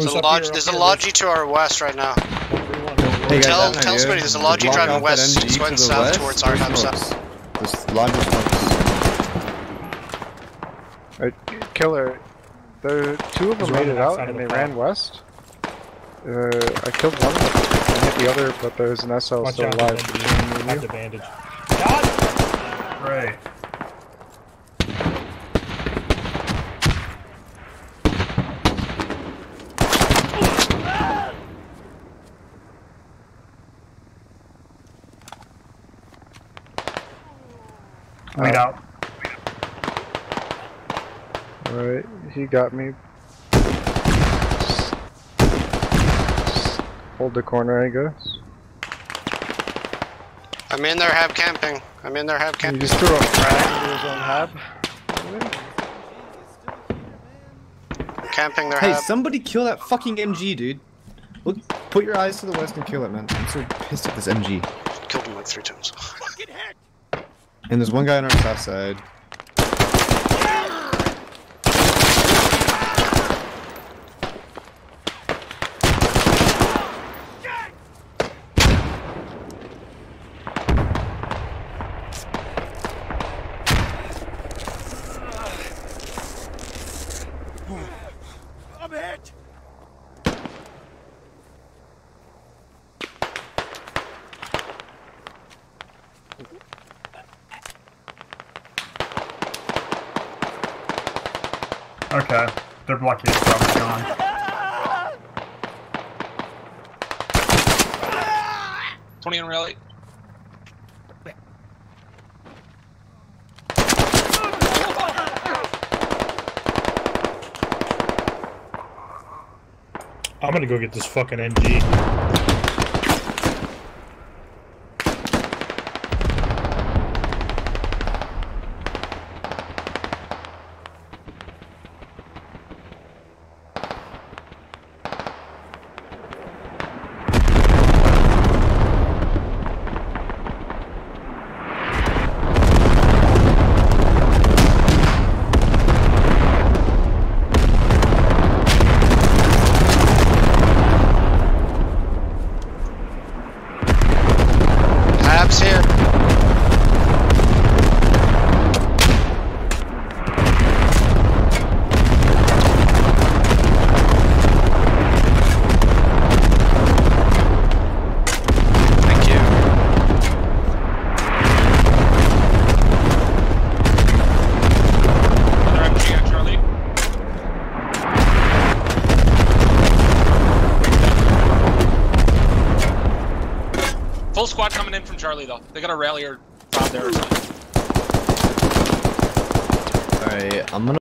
There's a up lodge. here, There's up a here, logi to our west right now. Hey guys, Tell- I have an tell idea. Smitty there's a logi Block driving west, MG just going to south west, towards our there's house. smokes. There's lots smokes. Alright, killer. The two of them made it out and they the ran west. Uh, I killed one and hit the other, but there's an SL Watch still out, alive. the between me bandage. and Have you. the bandage. Right. Wait Uh, out. Alright, he got me. Hold the corner, I guess. I'm in there, have camping. I'm in there, have He camping. just threw a frag into his own hab. Camping their Hey, hab. somebody kill that fucking MG, dude. Look, put your eyes to the west and kill it, man. I'm so pissed at this MG. Killed him like three times. And there's one guy on our south side. Okay. Their blockade is probably gone. Twenty on rally. I'm gonna go get this fucking MG. Hab's here. Thank you. Another MG on Charlie. Full squad coming in from Charlie though. They got a rally or Rob there or something. Alright, I'm gonna